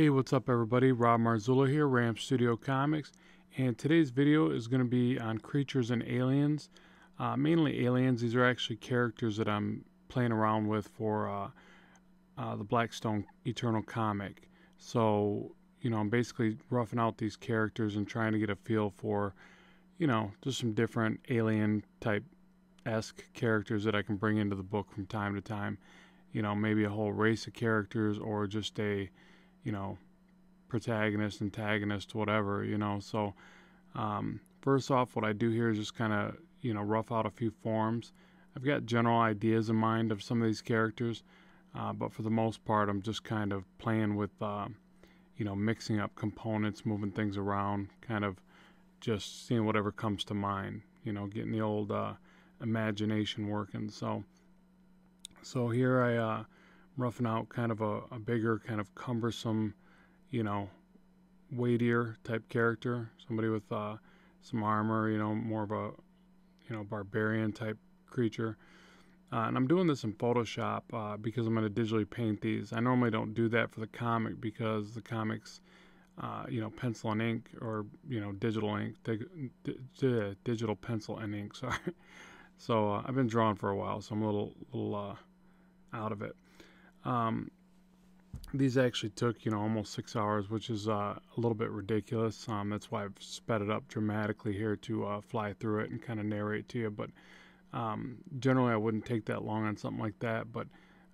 Hey, what's up everybody? Rob Marzullo here, Ram Studios Comics, and today's video is going to be on creatures and aliens. Uh, mainly aliens. These are actually characters that I'm playing around with for uh, uh, the Blackstone Eternal comic. So, you know, I'm basically roughing out these characters and trying to get a feel for, you know, just some different alien type esque characters that I can bring into the book from time to time. You know, maybe a whole race of characters or just a you know, protagonist, antagonist, whatever, you know. So, um, first off, what I do here is just kind of, you know, rough out a few forms. I've got general ideas in mind of some of these characters, uh, but for the most part, I'm just kind of playing with, uh, you know, mixing up components, moving things around, kind of just seeing whatever comes to mind, you know, getting the old uh, imagination working. So, so here I, uh, roughing out kind of a, a bigger, kind of cumbersome, you know, weightier type character, somebody with uh, some armor, you know, more of a, you know, barbarian type creature. Uh, and I'm doing this in Photoshop uh, because I'm going to digitally paint these. I normally don't do that for the comic because the comics, uh, you know, pencil and ink or, you know, digital ink, dig- dig- digital pencil and ink, sorry. so uh, I've been drawing for a while, so I'm a little, little uh, out of it. Um, these actually took, you know, almost six hours, which is uh, a little bit ridiculous. Um, that's why I've sped it up dramatically here to uh, fly through it and kind of narrate to you. But um, generally, I wouldn't take that long on something like that. But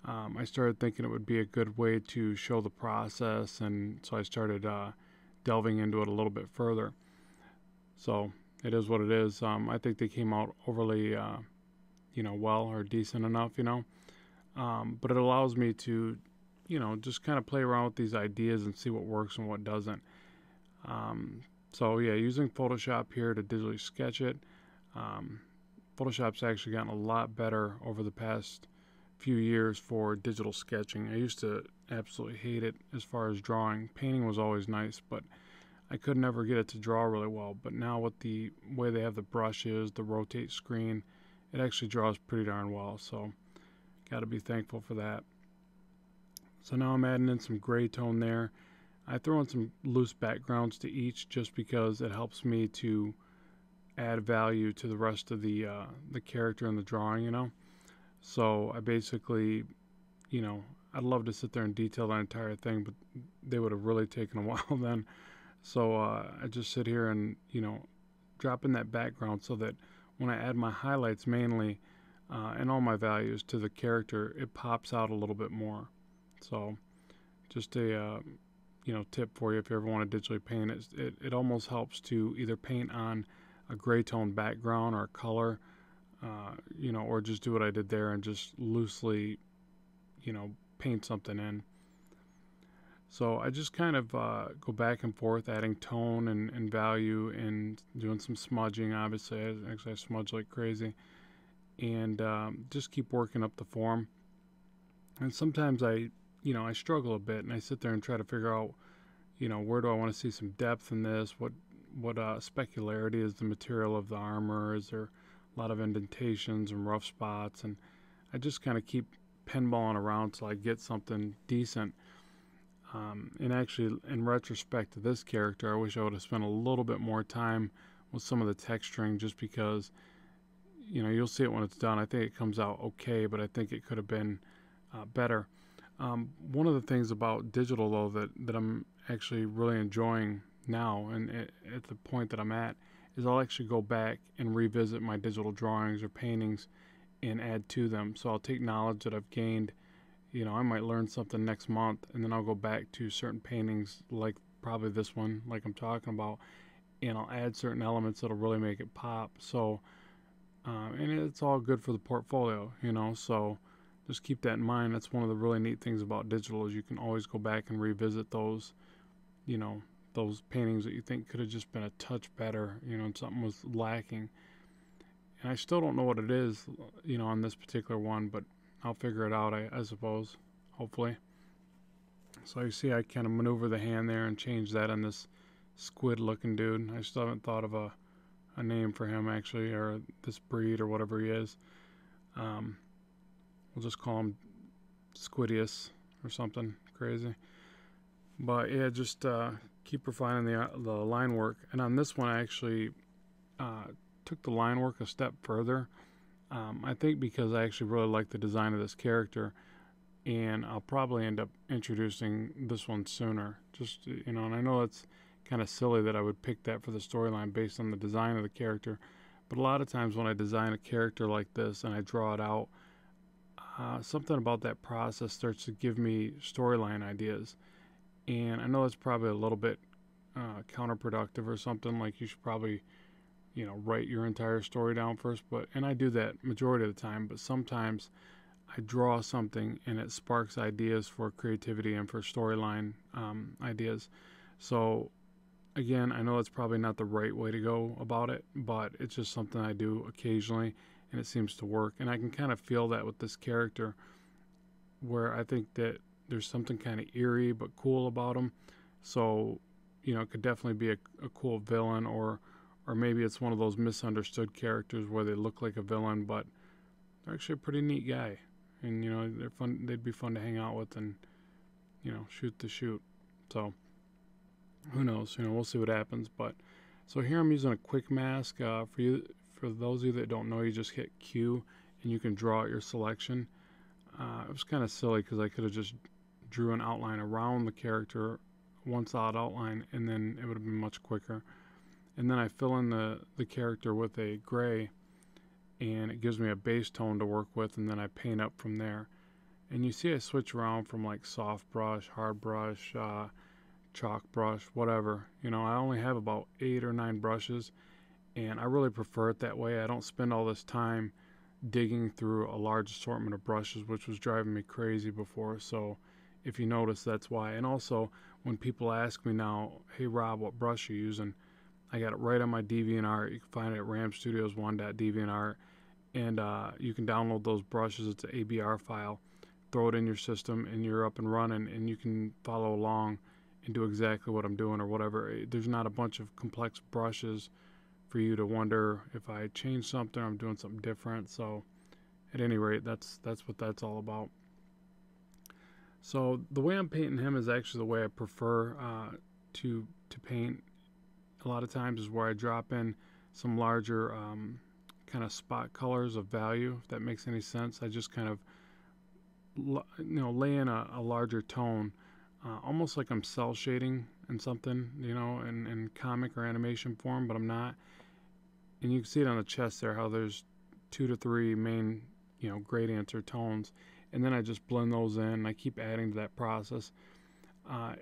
um, I started thinking it would be a good way to show the process, and so I started uh, delving into it a little bit further. So it is what it is. Um, I think they came out overly, uh, you know, well or decent enough, you know. Um, but it allows me to, you know, just kind of play around with these ideas and see what works and what doesn't. Um, so yeah, using Photoshop here to digitally sketch it. Um, Photoshop's actually gotten a lot better over the past few years for digital sketching. I used to absolutely hate it as far as drawing. Painting was always nice, but I could never get it to draw really well. But now with the way they have the brushes, the rotate screen, it actually draws pretty darn well. So Got to be thankful for that. So now I'm adding in some gray tone there. I throw in some loose backgrounds to each just because it helps me to add value to the rest of the uh, the character in the drawing, you know. So I basically, you know, I'd love to sit there and detail that entire thing, but they would have really taken a while then. So uh, I just sit here and you know, drop in that background so that when I add my highlights mainly, uh, and all my values to the character, it pops out a little bit more. So, just a uh, you know tip for you if you ever want to digitally paint it, it, it almost helps to either paint on a gray tone background or color, uh, you know, or just do what I did there and just loosely, you know, paint something in. So I just kind of uh, go back and forth, adding tone and, and value and doing some smudging. Obviously, I, actually I smudge like crazy and um, just keep working up the form. And sometimes I, you know, I struggle a bit, and I sit there and try to figure out, you know, where do I want to see some depth in this? What what uh, specularity is the material of the armor? Is there a lot of indentations and rough spots? And I just kind of keep pinballing around till I get something decent. Um, and actually, in retrospect to this character, I wish I would have spent a little bit more time with some of the texturing, just because you know, you'll see it when it's done. I think it comes out okay, but I think it could have been uh, better. Um, one of the things about digital, though, that, that I'm actually really enjoying now and at the point that I'm at, is I'll actually go back and revisit my digital drawings or paintings and add to them. So I'll take knowledge that I've gained. You know, I might learn something next month, and then I'll go back to certain paintings, like probably this one, like I'm talking about, and I'll add certain elements that'll really make it pop. So, um, and it's all good for the portfolio, you know. So just keep that in mind. That's one of the really neat things about digital is you can always go back and revisit those, you know, those paintings that you think could have just been a touch better, you know, and something was lacking. And I still don't know what it is, you know, on this particular one, but I'll figure it out, I, I suppose, hopefully. So you see, I kind of maneuver the hand there and change that on this squid-looking dude. I still haven't thought of a a name for him actually, or this breed or whatever he is. Um, we'll just call him Squidius or something crazy. But yeah, just uh, keep refining the, uh, the line work. And on this one, I actually uh, took the line work a step further. Um, I think because I actually really like the design of this character, and I'll probably end up introducing this one sooner. Just you know, and I know it's kind of silly that I would pick that for the storyline based on the design of the character, but a lot of times when I design a character like this and I draw it out, uh, something about that process starts to give me storyline ideas. And I know it's probably a little bit uh, counterproductive or something. Like you should probably, you know, write your entire story down first. But and I do that majority of the time. But sometimes I draw something and it sparks ideas for creativity and for storyline um, ideas. So again, I know it's probably not the right way to go about it, but it's just something I do occasionally and it seems to work. And I can kind of feel that with this character where I think that there's something kind of eerie but cool about him. So, you know, it could definitely be a, a cool villain or or maybe it's one of those misunderstood characters where they look like a villain but they're actually a pretty neat guy. And you know, they're fun they'd be fun to hang out with and you know, shoot the shoot. So, who knows? You know, we'll see what happens, but so here I'm using a quick mask uh, for you for those of you that don't know, you just hit Q and you can draw out your selection. Uh, it was kind of silly because I could have just drew an outline around the character, one solid outline, and then it would have been much quicker. And then I fill in the, the character with a gray, and it gives me a base tone to work with, and then I paint up from there. And you see I switch around from like soft brush, hard brush, uh, chalk brush, whatever. You know, I only have about eight or nine brushes, and I really prefer it that way. I don't spend all this time digging through a large assortment of brushes, which was driving me crazy before. So, if you notice, that's why. And also, when people ask me now, "Hey Rob, what brush are you using?" I got it right on my DeviantArt. You can find it at ramstudios1.deviantart, and uh, you can download those brushes. It's an ABR file. Throw it in your system, and you're up and running, and you can follow along and do exactly what I'm doing or whatever. There's not a bunch of complex brushes for you to wonder if I change something, I'm doing something different. So, at any rate, that's that's what that's all about. So the way I'm painting him is actually the way I prefer uh, to to paint. A lot of times is where I drop in some larger um, kind of spot colors of value. If that makes any sense, I just kind of you know lay in a, a larger tone, uh, almost like I'm cel shading and something, you know, in, in comic or animation form, but I'm not. And you can see it on the chest there how there's two to three main you know gradients or tones. And then I just blend those in I keep adding to that process. Uh,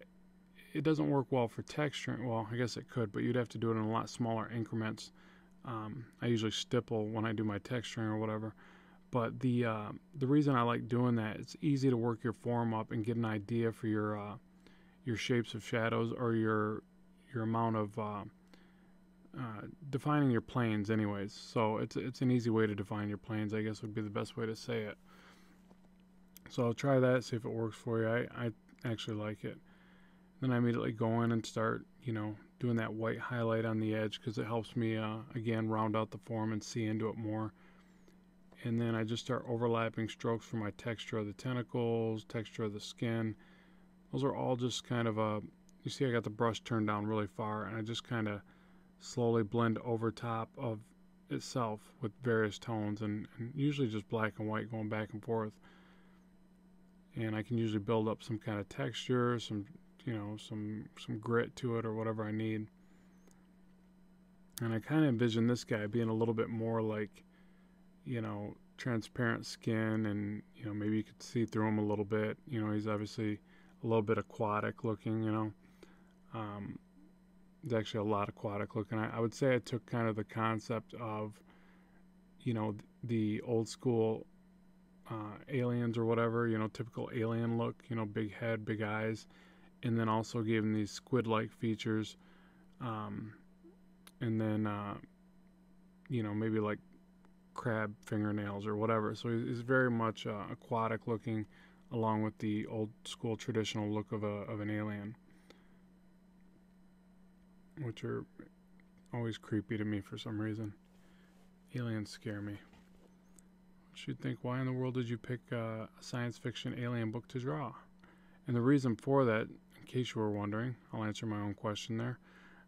it doesn't work well for texturing. Well I guess it could but you'd have to do it in a lot smaller increments. Um, I usually stipple when I do my texturing or whatever but the uh, the reason I like doing that it's easy to work your form up and get an idea for your uh, your shapes of shadows or your your amount of uh, uh, defining your planes anyways. So it's it's an easy way to define your planes I guess would be the best way to say it. So I'll try that see if it works for you. I, I actually like it. Then I immediately go in and start you know doing that white highlight on the edge because it helps me uh, again round out the form and see into it more and then I just start overlapping strokes for my texture of the tentacles texture of the skin. Those are all just kind of a you see I got the brush turned down really far and I just kind of slowly blend over top of itself with various tones and, and, usually just black and white going back and forth. And I can usually build up some kind of texture some you know some some grit to it or whatever I need. And I kind of envision this guy being a little bit more like you know transparent skin and you know maybe you could see through him a little bit. You know he's obviously a little bit aquatic looking you know. Um, there's actually a lot aquatic looking. I, I would say I took kind of the concept of, you know, the old school uh, aliens or whatever, you know, typical alien look, you know, big head, big eyes, and then also gave him these squid-like features, um, and then, uh, you know, maybe like crab fingernails or whatever. So he's, very much uh, aquatic looking, along with the old school traditional look of a of an alien which are always creepy to me for some reason. Aliens scare me. You'd think, why in the world did you pick uh, a science fiction alien book to draw? And the reason for that, in case you were wondering, I'll answer my own question there.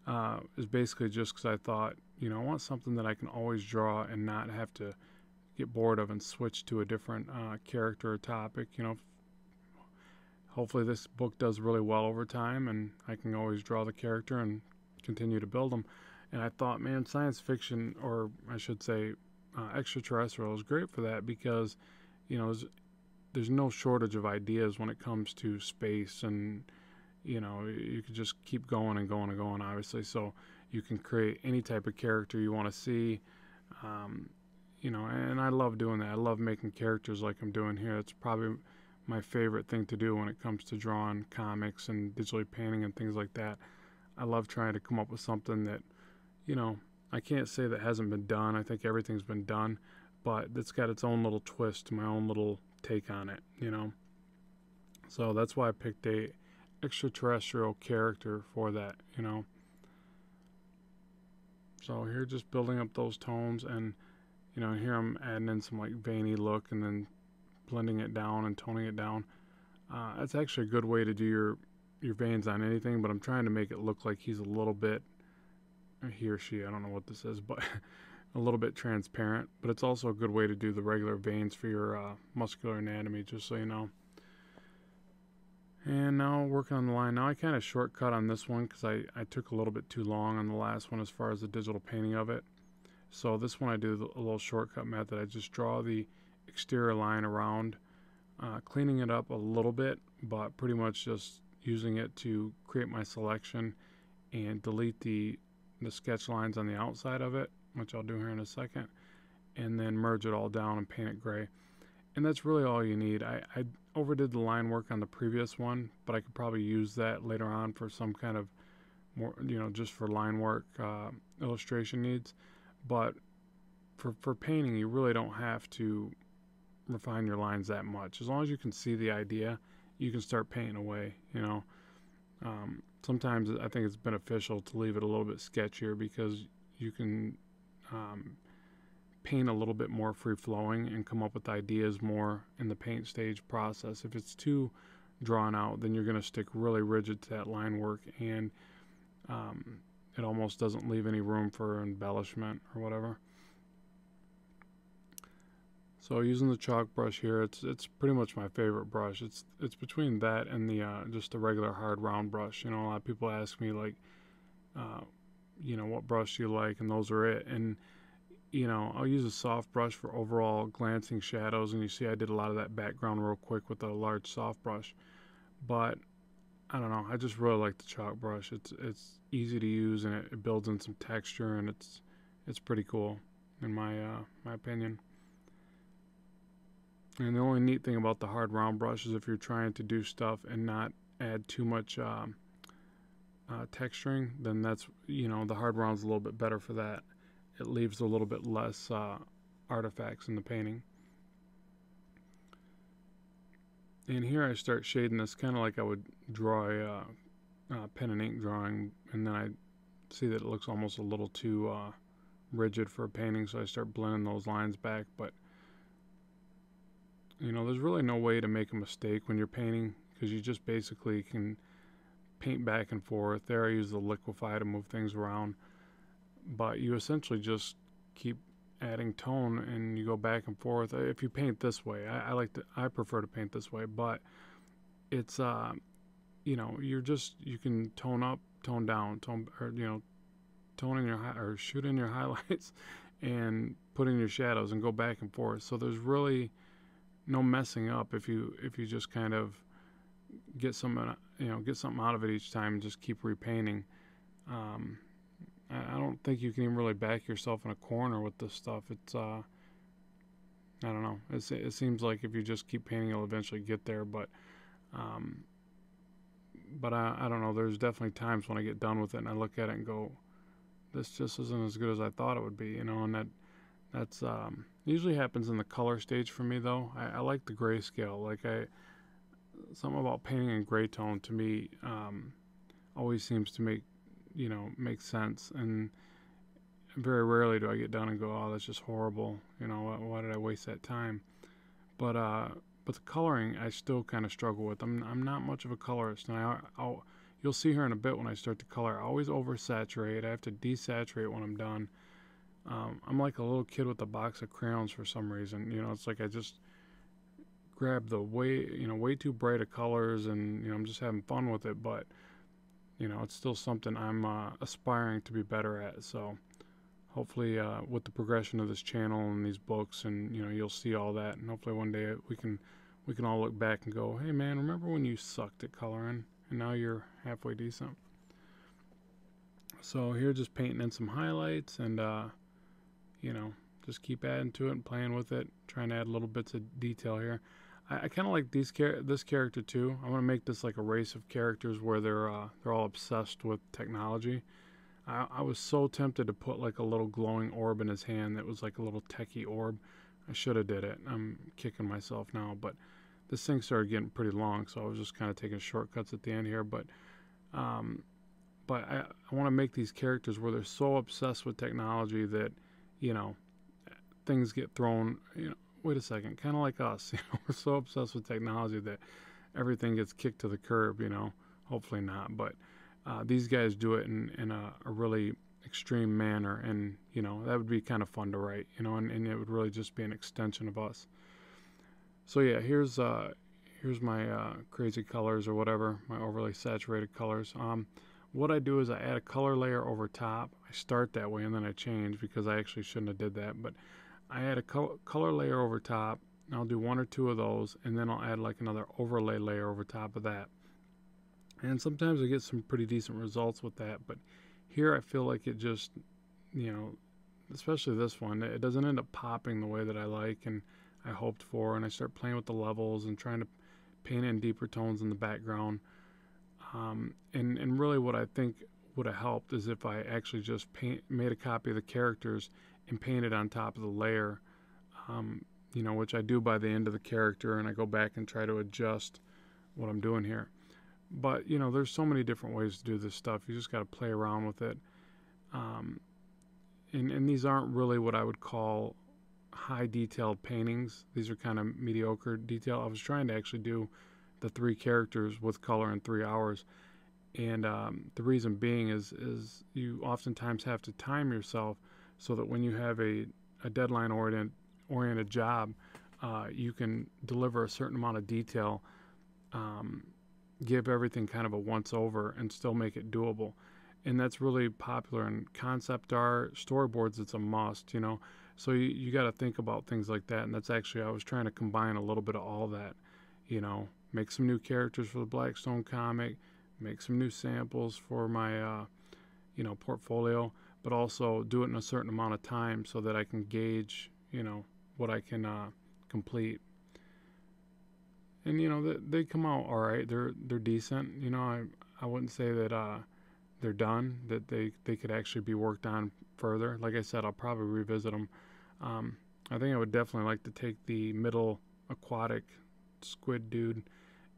Uh, is basically just because I thought, you know, I want something that I can always draw and not have to get bored of and switch to a different uh, character or topic. You know, hopefully this book does really well over time and I can always draw the character and continue to build them. And I thought, man, science fiction, or I should say, uh, extraterrestrial is great for that because, you know, there's, there's no shortage of ideas when it comes to space and you know you could just keep going and going and going obviously so you can create any type of character you want to see um, you know and i love doing that. I love making characters like i'm doing here. It's probably my favorite thing to do when it comes to drawing comics and digitally painting and things like that. I love trying to come up with something that you know i can't say that hasn't been done. I think everything's been done but it's got its own little twist my own little take on it you know? So that's why i picked a extraterrestrial character for that, you know. So here just building up those tones and you know here I'm adding in some like veiny look and then blending it down and toning it down. Uh, that's actually a good way to do your your veins on anything, but I'm trying to make it look like he's a little bit he or she, I don't know what this is, but a little bit transparent. But it's also a good way to do the regular veins for your uh, muscular anatomy, just so you know. And now working on the line. Now I kind of shortcut on this one because I, I took a little bit too long on the last one as far as the digital painting of it. So this one I do a little shortcut method. I just draw the exterior line around, uh, cleaning it up a little bit, but pretty much just using it to create my selection and delete the, the sketch lines on the outside of it, which I'll do here in a second, and then merge it all down and paint it gray. And that's really all you need. I, I overdid the line work on the previous one, but I could probably use that later on for some kind of more, you know, just for line work uh, illustration needs. But for, for painting, you really don't have to refine your lines that much. As long as you can see the idea, you can start painting away, you know. Um, sometimes I think it's beneficial to leave it a little bit sketchier because you can um, paint a little bit more free flowing and come up with ideas more in the paint stage process. If it's too drawn out, then you're going to stick really rigid to that line work and um, it almost doesn't leave any room for embellishment or whatever. So using the chalk brush here, it's it's pretty much my favorite brush. It's it's between that and the uh, just the regular hard round brush. You know, a lot of people ask me like, uh, you know, what brush do you like, and those are it. And you know, I'll use a soft brush for overall glancing shadows, and you see I did a lot of that background real quick with a large soft brush. But I don't know, I just really like the chalk brush. It's it's easy to use and it, it builds in some texture, and it's it's pretty cool in my uh, my opinion. And the only neat thing about the hard round brush is if you're trying to do stuff and not add too much um, uh, texturing, then that's you know the hard round's a little bit better for that it leaves a little bit less uh, artifacts in the painting. And here I start shading this kind of like I would draw a uh, pen and ink drawing, and then I see that it looks almost a little too uh, rigid for a painting, so I start blending those lines back. But you know, there's really no way to make a mistake when you're painting because you just basically can paint back and forth. There I use the liquify to move things around but you essentially just keep adding tone and you go back and forth. Uh, if you paint this way, I, I like to, I prefer to paint this way, but it's, uh, you know, you're just, you can tone up, tone down, tone, or, you know, tone in your, high, or shoot in your highlights and put in your shadows and go back and forth. So there's really no messing up if you, if you just kind of get some, you know, get something out of it each time and just keep repainting. Um, I don't think you can even really back yourself in a corner with this stuff. It's uh, I don't know. It's, it seems like if you just keep painting, you'll eventually get there. But um, but I, I don't know. There's definitely times when I get done with it and I look at it and go, this just isn't as good as I thought it would be. You know, and that that's um, usually happens in the color stage for me though. I, I like the grayscale. Like I something about painting in gray tone to me um, always seems to make you know makes sense and very rarely do I get done and go oh that's just horrible you know why, why did I waste that time but uh but the coloring I still kind of struggle with. I'm I'm not much of a colorist, and I, I'll you'll see here in a bit when I start to color. I always oversaturate. I have to desaturate when I'm done. Um, I'm like a little kid with a box of crayons for some reason. You know, it's like I just grab the way you know way too bright of colors, and you know I'm just having fun with it. But you know, it's still something I'm uh, aspiring to be better at. So hopefully, uh, with the progression of this channel and these books, and you know, you'll see all that, and hopefully one day we can we can all look back and go, hey man, remember when you sucked at coloring, and now you're halfway decent. So here, just painting in some highlights, and uh, you know, just keep adding to it and playing with it, trying to add little bits of detail here. I, I kind of like these char- this character too. I want to make this like a race of characters where they're uh, they're all obsessed with technology. I, I was so tempted to put like a little glowing orb in his hand that was like a little techie orb. I should have did it. I'm kicking myself now, but this thing started getting pretty long, so I was just kind of taking shortcuts at the end here. But um, but I, I want to make these characters where they're so obsessed with technology that you know things get thrown you know wait a second, kind of like us. You know, we're so obsessed with technology that everything gets kicked to the curb. You know, hopefully not, but uh, these guys do it in, in a, a, really extreme manner, and you know that would be kind of fun to write. You know, and, and it would really just be an extension of us. So yeah, here's uh, here's my uh, crazy colors or whatever, my overly saturated colors. Um, what I do is I add a color layer over top. I start that way and then I change because I actually shouldn't have did that, but I add a color layer over top. I'll do one or two of those, and then I'll add like another overlay layer over top of that. And sometimes I get some pretty decent results with that, but here I feel like it just, you know, especially this one, it doesn't end up popping the way that I like and I hoped for. And I start playing with the levels and trying to paint in deeper tones in the background. Um, and, and really what I think would have helped is if I actually just paint, made a copy of the characters and paint it on top of the layer, um, you know, which I do by the end of the character, and I go back and try to adjust what I'm doing here. But you know, there's so many different ways to do this stuff. You just got to play around with it. Um, and, and these aren't really what I would call high detailed paintings. These are kind of mediocre detail. I was trying to actually do the three characters with color in three hours. And um, the reason being is is you oftentimes have to time yourself so that when you have a, a deadline oriented, oriented job, uh, you can deliver a certain amount of detail, um, give everything kind of a once over, and still make it doable. And that's really popular in concept art, storyboards. It's a must, you know. So you, you got to think about things like that. And that's actually I was trying to combine a little bit of all that, you know, make some new characters for the Blackstone comic, make some new samples for my, uh, you know, portfolio but also do it in a certain amount of time so that I can gauge, you know, what I can uh, complete. And you know, they, they come out all right. They're they're decent. You know, I I wouldn't say that uh, they're done. That they they could actually be worked on further. Like I said, I'll probably revisit them. Um, I think I would definitely like to take the middle aquatic squid dude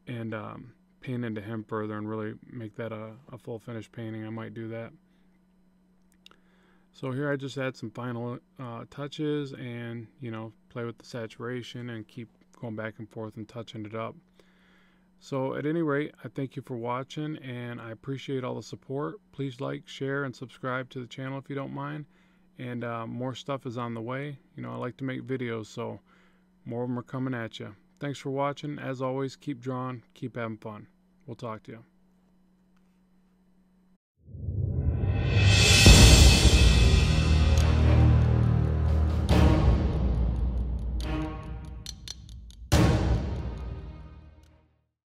and um, paint into him further and really make that a, a full finished painting. I might do that. So here I just add some final uh, touches and, you know, play with the saturation and keep going back and forth and touching it up. So at any rate, I thank you for watching and I appreciate all the support. Please like, share, and subscribe to the channel if you don't mind. And uh, more stuff is on the way. You know, I like to make videos, so more of them are coming at you. Thanks for watching. As always, keep drawing, keep having fun. We'll talk to you.